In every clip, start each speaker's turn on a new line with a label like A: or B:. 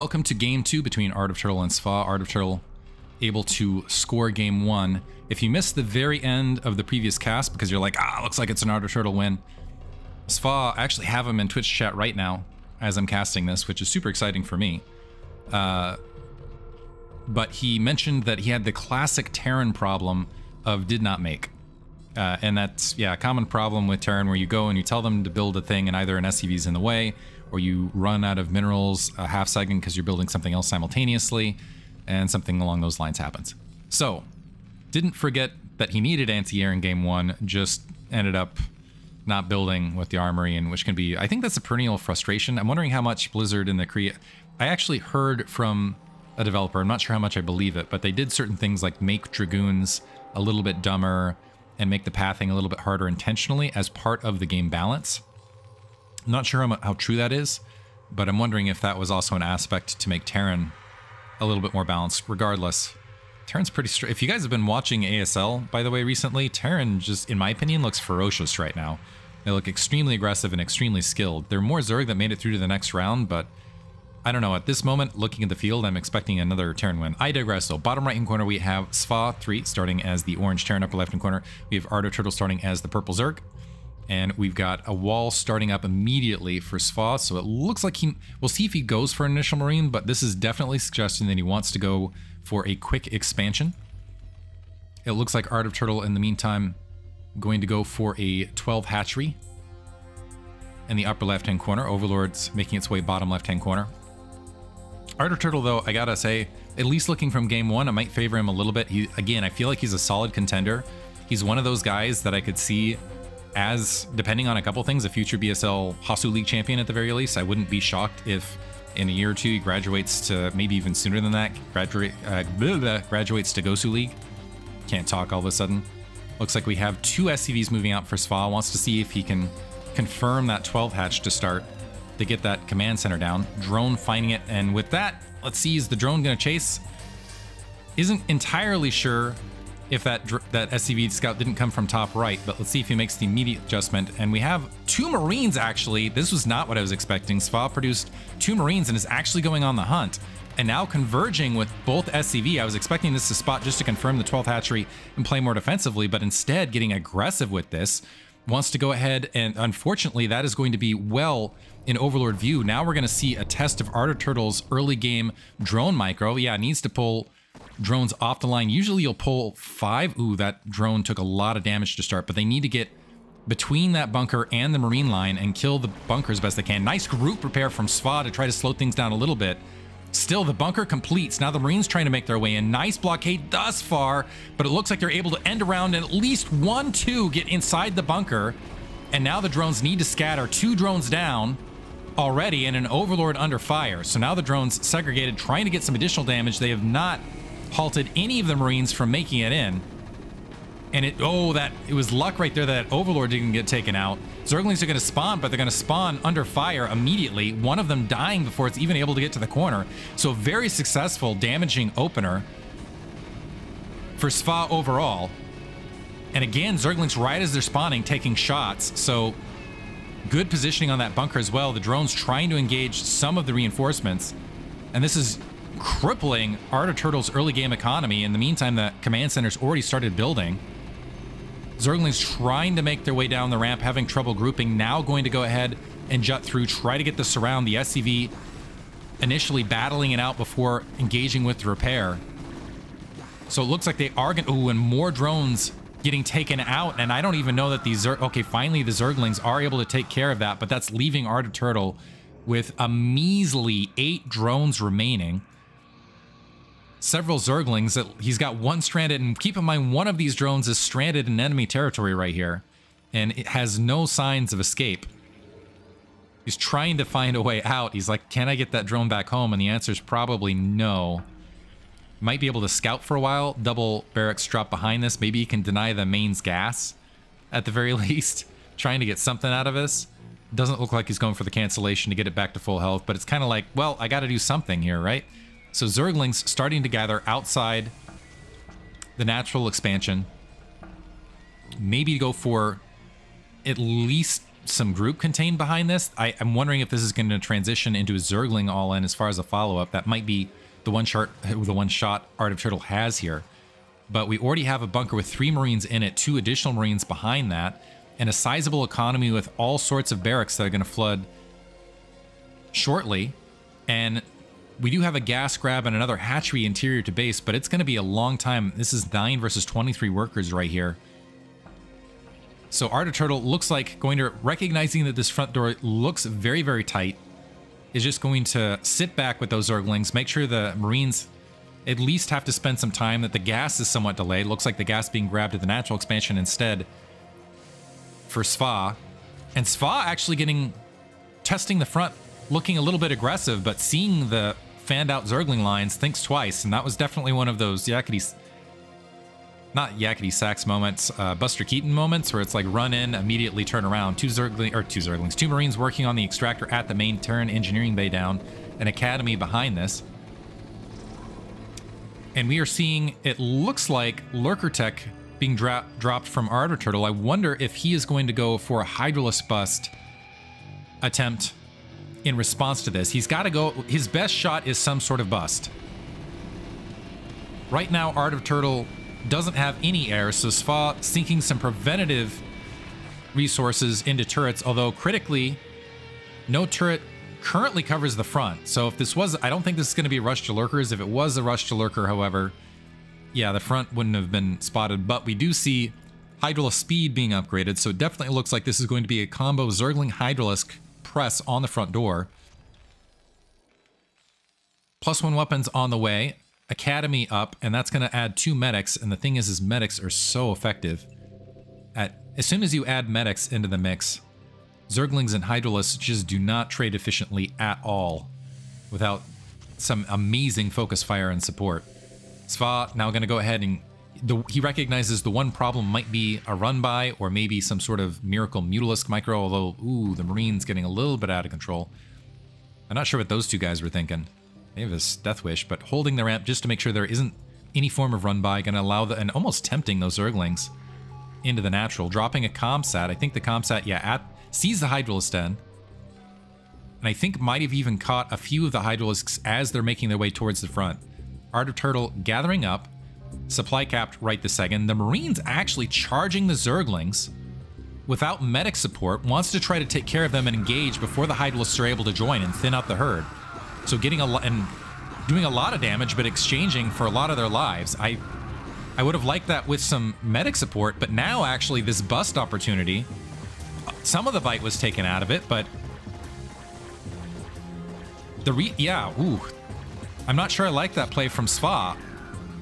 A: Welcome to game two between Art of Turtle and Sva. Art of Turtle able to score game one. If you missed the very end of the previous cast because you're like, ah, looks like it's an Art of Turtle win, Sva, I actually have him in Twitch chat right now as I'm casting this, which is super exciting for me. Uh, but he mentioned that he had the classic Terran problem of did not make. Uh, and that's, yeah, a common problem with Terran where you go and you tell them to build a thing and either an SCV is in the way or you run out of minerals a half second because you're building something else simultaneously, and something along those lines happens. So, didn't forget that he needed anti-air in game one, just ended up not building with the armory, and which can be, I think that's a perennial frustration. I'm wondering how much Blizzard in the create. I actually heard from a developer, I'm not sure how much I believe it, but they did certain things like make Dragoons a little bit dumber and make the pathing a little bit harder intentionally as part of the game balance. Not sure how, true that is, but I'm wondering if that was also an aspect to make Terran a little bit more balanced. Regardless, Terran's pretty straight. If you guys have been watching ASL, by the way, recently, Terran just, in my opinion, looks ferocious right now. They look extremely aggressive and extremely skilled. They're more Zerg that made it through to the next round, but I don't know. At this moment, looking at the field, I'm expecting another Terran win. I digress, though. Bottom right-hand corner, we have Sva 3 starting as the orange Terran. Upper left-hand corner, we have Art of Turtle starting as the purple Zerg. And we've got a wall starting up immediately for Sva, so it looks like he... We'll see if he goes for an initial Marine, but this is definitely suggesting that he wants to go for a quick expansion. It looks like Art of Turtle, in the meantime, going to go for a 12 hatchery in the upper left-hand corner. Overlord's making its way bottom left-hand corner. Art of Turtle, though, I gotta say, at least looking from game one, I might favor him a little bit. He, again, I feel like he's a solid contender. He's one of those guys that I could see as, depending on a couple things, a future BSL Hasu League champion at the very least. I wouldn't be shocked if in a year or two he graduates to maybe even sooner than that, graduate, uh, graduates to Gosu League. Can't talk all of a sudden. Looks like we have two SCVs moving out for Sva. Wants to see if he can confirm that 12 hatch to start to get that command center down. Drone finding it, and with that, let's see, is the drone going to chase? Isn't entirely sure if that that SCV scout didn't come from top right, but let's see if he makes the immediate adjustment. And we have two Marines, actually. This was not what I was expecting. Sva produced two Marines and is actually going on the hunt. And now converging with both SCV. I was expecting this to spot just to confirm the 12th hatchery and play more defensively, but instead getting aggressive with this. Wants to go ahead, and unfortunately, that is going to be well in Overlord view. Now we're going to see a test of Art of Turtle's early game drone micro. Yeah, needs to pull drones off the line. Usually you'll pull five. Ooh, that drone took a lot of damage to start, but they need to get between that bunker and the marine line and kill the bunker as best they can. Nice group repair from Sva to try to slow things down a little bit. Still, the bunker completes. Now the Marines trying to make their way in. Nice blockade thus far, but it looks like they're able to end around and at least one, two get inside the bunker. And now the drones need to scatter. Two drones down already and an Overlord under fire. So now the drones segregated, trying to get some additional damage. They have not halted any of the Marines from making it in. And it, oh, that, it was luck right there that Overlord didn't get taken out. Zerglings are going to spawn, but they're going to spawn under fire immediately. One of them dying before it's even able to get to the corner. So very successful damaging opener for Sva overall. And again, Zerglings right as they're spawning, taking shots. So good positioning on that bunker as well. The drone's trying to engage some of the reinforcements. And this is crippling Art of Turtle's early game economy. In the meantime, the command center's already started building. Zerglings trying to make their way down the ramp, having trouble grouping, now going to go ahead and jut through, try to get the surround. The SCV initially battling it out before engaging with the repair. So it looks like they are going. Ooh, and more drones getting taken out. And I don't even know that these... Zer okay, finally the Zerglings are able to take care of that, but that's leaving Art of Turtle with a measly eight drones remaining several Zerglings. That he's got one stranded, and keep in mind, one of these drones is stranded in enemy territory right here, and it has no signs of escape. He's trying to find a way out. He's like, can I get that drone back home? And the answer is probably no. Might be able to scout for a while. Double barracks drop behind this. Maybe he can deny the mains gas, at the very least. Trying to get something out of this. Doesn't look like he's going for the cancellation to get it back to full health, but it's kind of like, well, I got to do something here, right? So Zerglings starting to gather outside the natural expansion. Maybe go for at least some group contained behind this. I, am wondering if this is going to transition into a Zergling all in as far as a follow up. That might be the one shot, the one shot Art of Turtle has here. But we already have a bunker with three Marines in it, two additional Marines behind that, and a sizable economy with all sorts of barracks that are going to flood shortly. And we do have a gas grab and another hatchery interior to base, but it's going to be a long time. This is 9 versus 23 workers right here. So of Turtle looks like going to, recognizing that this front door looks very, very tight, is just going to sit back with those Zerglings, make sure the Marines at least have to spend some time, that the gas is somewhat delayed. Looks like the gas being grabbed at the natural expansion instead for Sva. And Sva actually getting, testing the front, looking a little bit aggressive, but seeing the fanned out Zergling lines thinks twice. And that was definitely one of those Yakety not yakety sax moments, uh, Buster Keaton moments where it's like run in, immediately turn around. Two Zergling or two Zerglings, two Marines working on the extractor at the main turn engineering bay down, an academy behind this. And we are seeing it looks like Lurker Tech being dropped from Art Turtle. I wonder if he is going to go for a Hydralisk bust attempt in response to this. He's got to go. His best shot is some sort of bust. Right now, Art of Turtle doesn't have any air, so Sva sinking some preventative resources into turrets, although critically, no turret currently covers the front. So if this was, I don't think this is going to be a rush to lurkers. If it was a rush to lurker, however, yeah, the front wouldn't have been spotted, but we do see Hydralisk speed being upgraded, so it definitely looks like this is going to be a combo Zergling Hydralisk press on the front door. Plus one weapons on the way. Academy up, and that's going to add two medics. And the thing is, is medics are so effective. At As soon as you add medics into the mix, Zerglings and Hydralisks just do not trade efficiently at all without some amazing focus fire and support. Sva now going to go ahead and the, he recognizes the one problem might be a run by or maybe some sort of miracle mutalisk micro, although, ooh, the Marine's getting a little bit out of control. I'm not sure what those two guys were thinking. They have a Death Wish, but holding the ramp just to make sure there isn't any form of run by, going to allow the, and almost tempting those Zerglings into the natural. Dropping a Comsat. I think the Comsat, yeah, at, sees the Hydralisk Den. And I think might have even caught a few of the Hydralisks as they're making their way towards the front. Art Turtle gathering up. Supply capped right the second. The Marines actually charging the Zerglings without medic support, wants to try to take care of them and engage before the Hydralisks are able to join and thin out the herd. So getting a lot and doing a lot of damage, but exchanging for a lot of their lives. I I would have liked that with some medic support, but now actually this bust opportunity, some of the bite was taken out of it, but the re yeah, ooh. I'm not sure I like that play from Sva.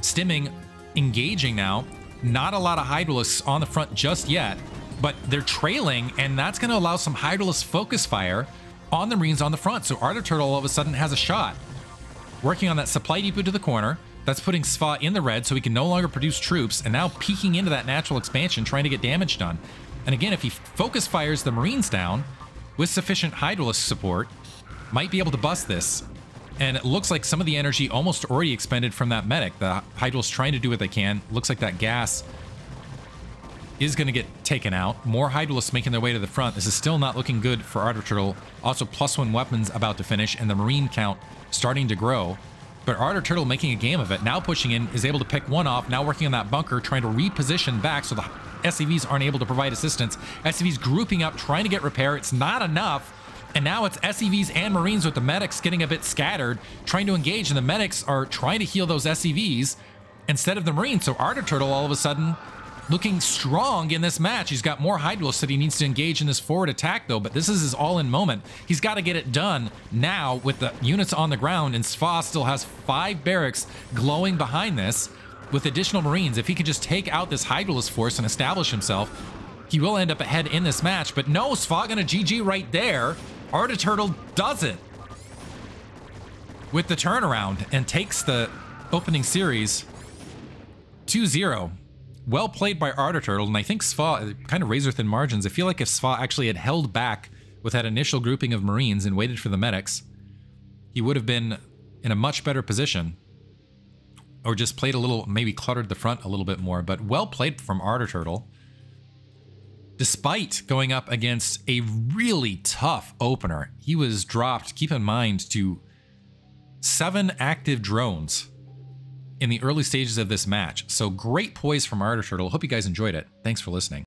A: Stimming, engaging now. Not a lot of Hydralisks on the front just yet, but they're trailing, and that's going to allow some Hydralisk focus fire on the Marines on the front. So Art of Turtle all of a sudden has a shot. Working on that supply depot to the corner. That's putting Sva in the red so he can no longer produce troops and now peeking into that natural expansion trying to get damage done. And again, if he focus fires the Marines down with sufficient Hydralisk support, might be able to bust this. And it looks like some of the energy almost already expended from that medic. The Hydralisk trying to do what they can. Looks like that gas is going to get taken out. More Hydralisks making their way to the front. This is still not looking good for Art Turtle. Also, plus one weapons about to finish, and the Marine count starting to grow. But Art Turtle making a game of it. Now pushing in, is able to pick one off. Now working on that bunker, trying to reposition back so the SCVs aren't able to provide assistance. SCVs grouping up, trying to get repair. It's not enough. And now it's SCVs and Marines with the medics getting a bit scattered, trying to engage, and the medics are trying to heal those SCVs instead of the Marines. So Art Turtle all of a sudden looking strong in this match. He's got more Hydralisks that he needs to engage in this forward attack, though, but this is his all-in moment. He's got to get it done now with the units on the ground, and Sva still has five barracks glowing behind this with additional Marines. If he can just take out this Hydralisk force and establish himself, he will end up ahead in this match. But no, Sva gonna GG right there. Art Turtle does it with the turnaround and takes the opening series 2-0 well played by Art Turtle, and I think Sva uh, kind of razor thin margins. I feel like if Sva actually had held back with that initial grouping of Marines and waited for the medics, he would have been in a much better position. Or just played a little, maybe cluttered the front a little bit more, but well played from Art Turtle. Despite going up against a really tough opener. He was dropped, keep in mind, to seven active drones in the early stages of this match. So great poise from Art of Turtle. Hope you guys enjoyed it. Thanks for listening.